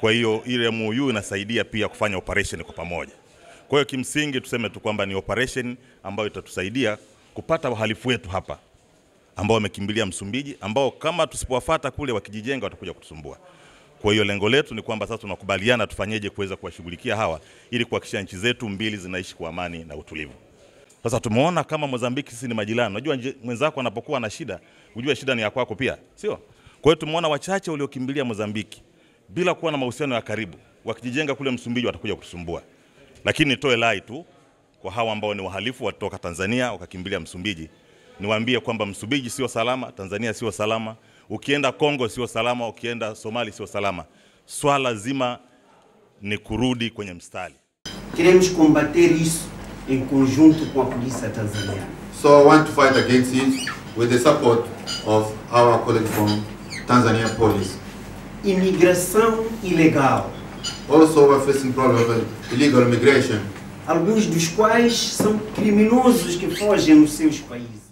Kwa hiyo ile MOU inasaidia pia kufanya operation kwa pamoja. Kwa hiyo kimsingi tuseme tu kwamba ni operation ambayo itatusaidia kupata wahalifu wetu hapa ambao wamekimbilia Msumbiji, ambao kama tusipowafuata kule wakijijenga watakuja kutusumbua. Kwa hiyo lengo letu ni kwamba sasa tunakubaliana tufanyeje kuweza kuwashughulikia hawa ili kuhakikisha nchi zetu mbili zinaishi kwa amani na utulivu. Sasa tumeona kama Mozambiki sisi ni majirani. Unajua mwenzako anapokuwa na shida, ujue shida ni ya kwako pia, sio? Kwa hiyo tumeona wachache waliokimbilia Mozambiki bila kuwa na mahusiano ya karibu, wakijijenga kule Msumbiji watakuja kutusumbua. Lakini nitoe lai tu kwa hawa ambao ni wahalifu watoka Tanzania wakakimbilia Msumbiji, niwaambie kwamba Msumbiji sio salama, Tanzania sio salama, ukienda Kongo sio salama, ukienda Somali sio salama. Swala zima ni kurudi kwenye mstari. Queremos combater isso em conjunto com a polícia tanzaniana. So I want to fight against it with the support of our colleagues from Tanzania Police. Imigração ilegal, Also, we're facing problem of illegal immigration. alguns dos quais são criminosos que fogem nos seus países.